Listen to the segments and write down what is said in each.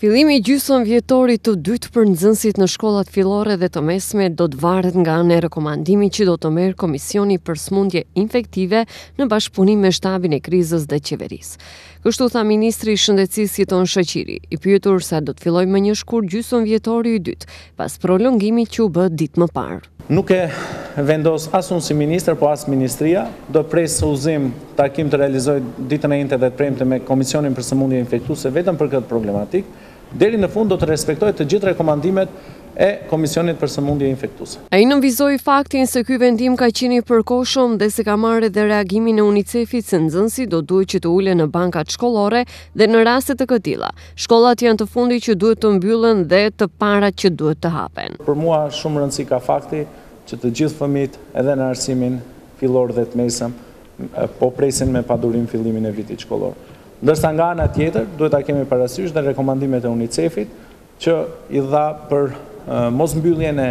Fillimi i gjysmëvjetorit të dytë për nxënësit në shkollat fillore dhe të mesme do të varet nga ana e rekomandimit që do të merr Komisioni për Sëmundje Infektive në bashkëpunim me shtabin e krizës dhe qeverisë. Kështu tha ministri i Shëndetësisë Jeton Shaqiri, i pyetur se a do të fillojë më një shkurt gjysmëvjetori i dytë, pas prolongimit që u bë ditë më parë. Nuk e vendos as unë si ministër, po as ministria. Do pres urgjent takim të realizoj ditën e enjte dhe të premte me Komisionin për Sëmundje Infektuese vetëm për këtë problematikë. Deri në fund do të respektoj të gjithë rekomandimet e Komisionit për Sëmundje Infektuese. Ai nënvizoi faktin se ky vendim ka qenë i përkohshëm dhe se ka marrë edhe reagimin e UNICEF-it se nxënësit do duhet që të ulen në bankat shkollore dhe në raste të këtilla. Shkollat janë të fundit që duhet të mbyllen dhe të parat që duhet të hapen. Për mua shumë rëndësi ka fakti që të gjithë fëmijët edhe në arsimin fillor dhe të mesëm po presin me padurim fillimin e vitit shkollor. Ndërsa nga ana tjetër duhet ta kemi parasysh dhe rekomandimet e UNICEF-it që i dha për mosmbylljen e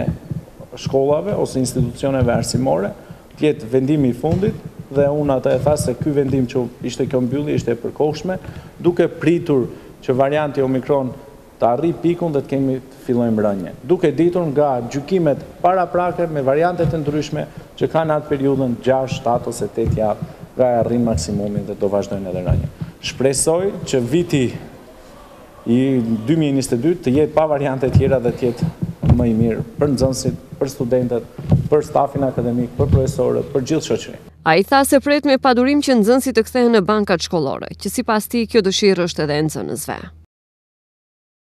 shkollave ose institucioneve arsimore të jetë vendimi i fundit dhe unë atë e thashë se ky vendim që ishte kjo mbyllje ishte e përkohshme, duke pritur që varianti Omicron të arrijë pikun dhe të kemi të fillojmë rënien, duke ditur nga gjykimet paraprake me variantet e ndryshme që kanë atë periudhën gjashtë, shtatë ose tetë javë nga e arrijnë maksimumin dhe do vazhdojnë edhe rënien. Shpresoj që viti i dy mijë e njëzet e dy të jetë pa variante tjera dhe të jetë më i mirë për nxënësit, për studentët, për stafin akademik, për profesorët, për gjithë shoqërinë. Ai tha se pret me padurim që nxënësit të kthehen në bankat shkollore, që sipas tij kjo dëshirë është edhe e nxënësve.